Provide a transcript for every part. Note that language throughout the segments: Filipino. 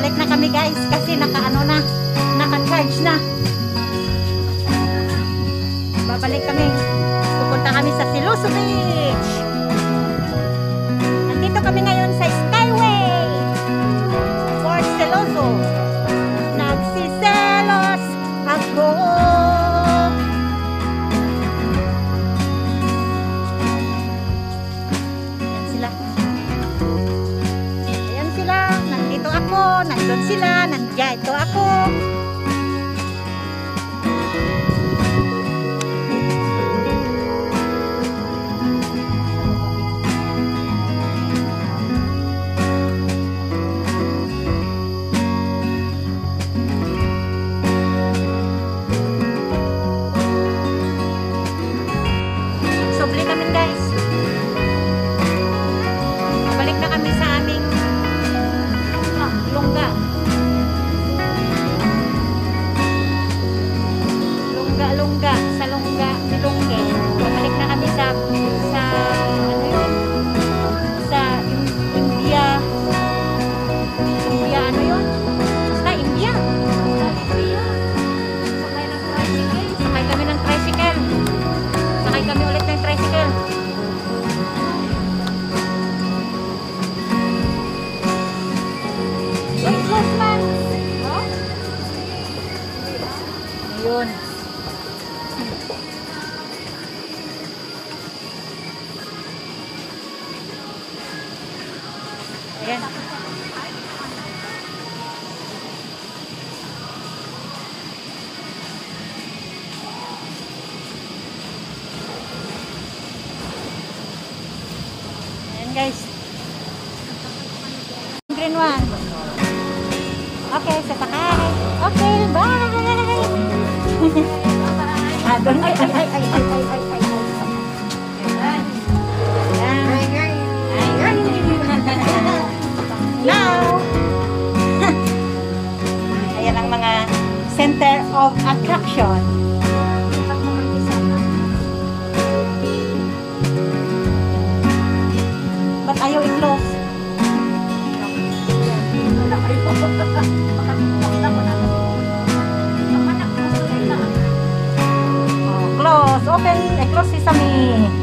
Babalik na kami guys kasi naka-ano na, naka-charge na. Ayan. Ayan guys. Green one. Okay, sasakay. Okay, bye! ah, doon. Ay, ay, ay, ay, ay, ay, ay, center of attraction. Ba't ayaw i-close? Oh, close. Open. Eh, close sesame.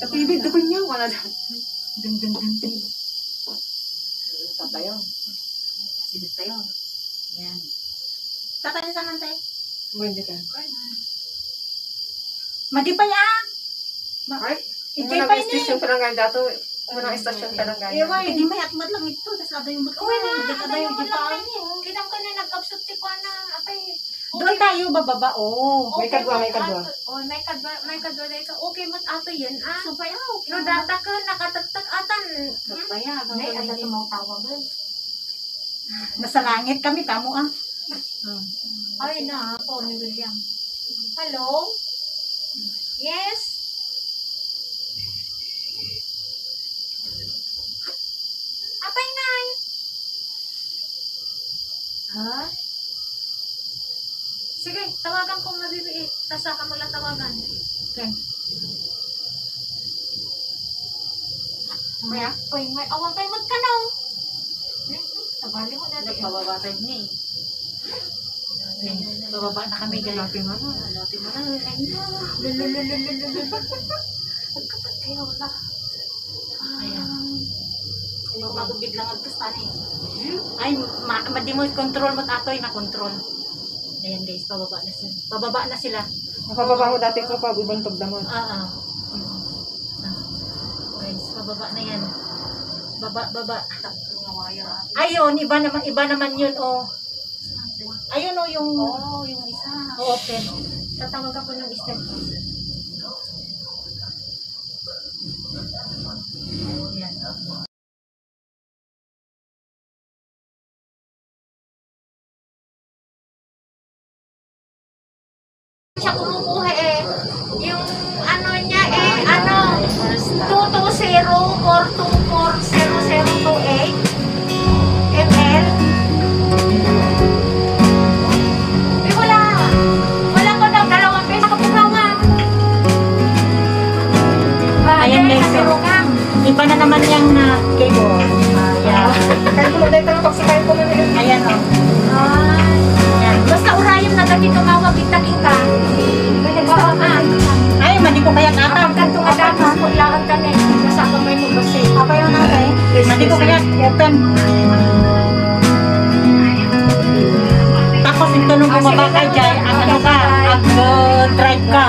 Katibid, dukon niya, wala na. Dun, dun, dun, dun. Tatayo. Silid tayo. Ayan. Tatay sa nantay. Hindi ka. Madipay ah. Ay, Ikay Ikay pa pa ini. station pa lang ngayon dato. Unang istasyon pa lang ganyan. Ewan, hindi may atmat lang ito. Tapos ada yung Uy na, Ada yung ni. Kita ko na nagkapsot ti ko na. Apay. Doon tayo bababa, oh. May kadwa, may kadwa. Oh, may kadwa, may kadwa dahil ka. Okay, mat ato yan, ah. So, kaya, okay. No, data ka, nakatagtag atan. Hmm? Kaya, Nay, ada ti mo tawagan. Nasa langit kami, tamo ah. Ay na, ako ni William. Hello? Yes? Apay ngay? Ha? Sige, tawagan ko mabibi. Tasa ka mo lang tawagan. Okay. Maya? Uy, may awang kayo magkanaw. Tabali mo natin. Bababa tayo niya eh. Bababa na kami guys. Lati mo na. Lati mo na. Na. Magkapat kayo na. Ayan. Yung magubig lang ang tani. Ay, ma, ma di mo control mo atoy na control. Ayan guys, bababa na sila. Bababa na sila. Mapababa mo dati ko pa, bubantog damon. Ah, ah. Ah. Guys, bababa na yan. Baba, baba. Ayun, iba naman, iba naman yun, oh. Ayun, oh, yung Oo, yung isa. open. Tatawag ako ng step. Ayan. 220-424-0028 ml. Eh, wala. Wala ko dalawang beses ako pugawa. Ayan, guys, so-. Iba na naman yung na cable. Ayan. Kaya ko lang dahil pagsikain ko. Ayan, oh. Ay. Ayan. Basta urayom na dati tumawag kita kita. Mandi ko kaya open. Tapos ito nung bumaba ka dyan, ang ano ka, ang uh, drive ka.